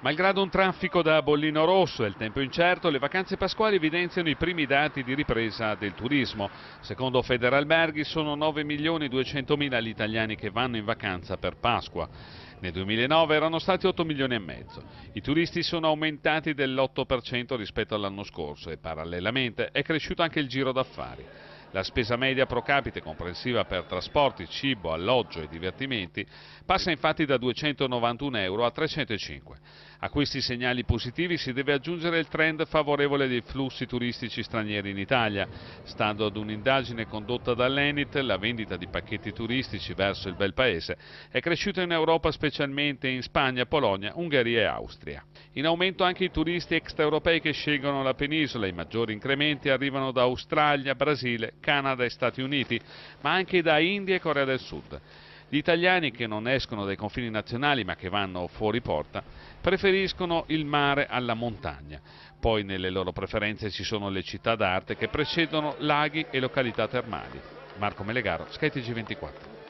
Malgrado un traffico da bollino rosso e il tempo incerto, le vacanze pasquali evidenziano i primi dati di ripresa del turismo. Secondo Federalberghi sono 9 milioni 200 mila gli italiani che vanno in vacanza per Pasqua. Nel 2009 erano stati 8 milioni e mezzo. I turisti sono aumentati dell'8% rispetto all'anno scorso e parallelamente è cresciuto anche il giro d'affari. La spesa media pro capite comprensiva per trasporti, cibo, alloggio e divertimenti passa infatti da 291 euro a 305. A questi segnali positivi si deve aggiungere il trend favorevole dei flussi turistici stranieri in Italia. Stando ad un'indagine condotta dall'Enit, la vendita di pacchetti turistici verso il bel paese è cresciuta in Europa specialmente in Spagna, Polonia, Ungheria e Austria. In aumento anche i turisti extraeuropei che scelgono la penisola, i maggiori incrementi arrivano da Australia, Brasile, Canada e Stati Uniti, ma anche da India e Corea del Sud. Gli italiani che non escono dai confini nazionali ma che vanno fuori porta preferiscono il mare alla montagna. Poi nelle loro preferenze ci sono le città d'arte che precedono laghi e località termali. Marco Melegaro, SkyTG24.